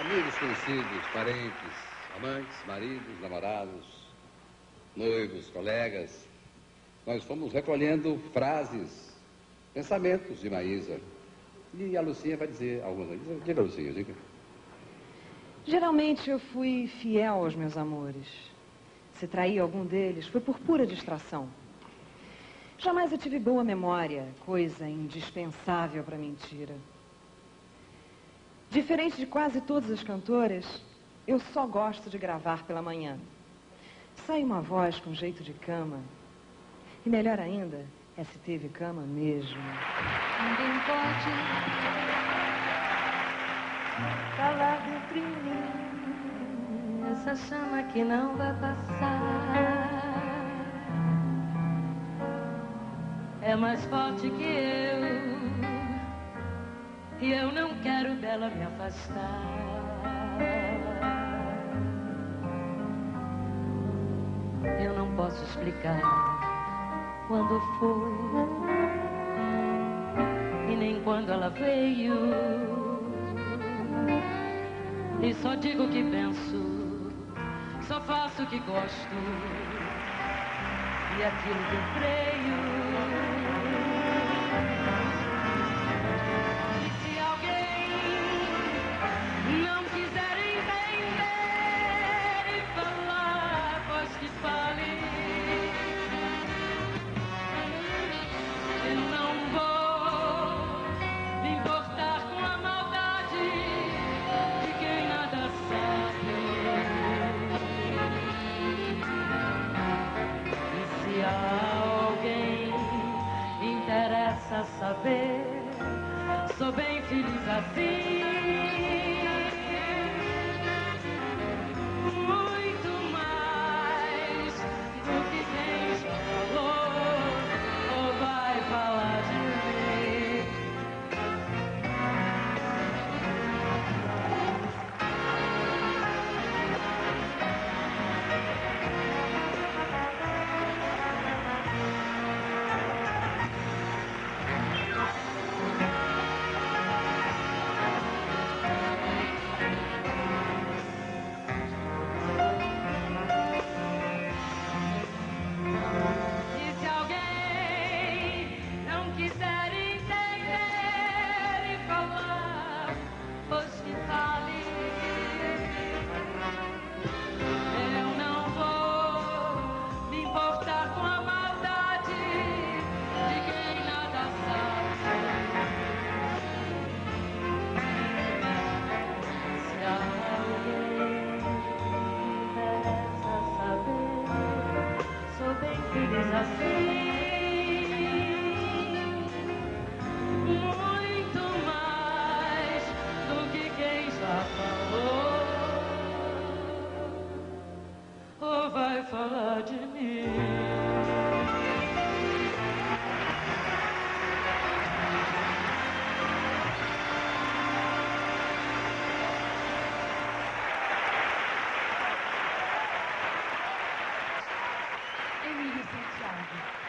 Amigos, conhecidos, parentes, amantes, maridos, namorados, noivos, colegas, nós fomos recolhendo frases, pensamentos de Maísa. E a Lucinha vai dizer algumas. Diga, Lucinha, diga. Geralmente eu fui fiel aos meus amores. Se traí algum deles, foi por pura distração. Jamais eu tive boa memória, coisa indispensável para mentira. Diferente de quase todas as cantoras, eu só gosto de gravar pela manhã. Sai uma voz com jeito de cama. E melhor ainda, é se teve cama mesmo. Ninguém pode falar em mim essa chama que não vai passar. É mais forte que eu dela me afastar. Eu não posso explicar quando foi e nem quando ela veio. E só digo o que penso, só faço o que gosto e aquilo que creio. Feliz assim. Falar de mim. Sangue Santiago.